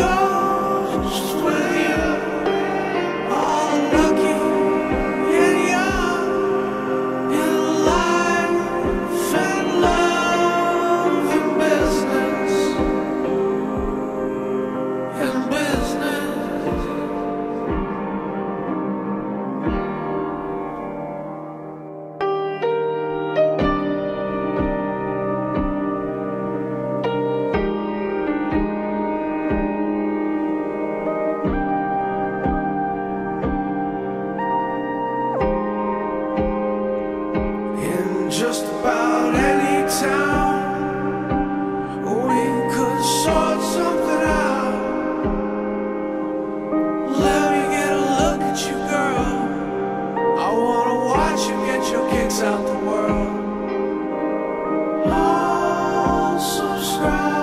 watch just about any town oh, we could sort something out. Let me get a look at you, girl. I wanna watch you get your kicks out the world. Oh, subscribe.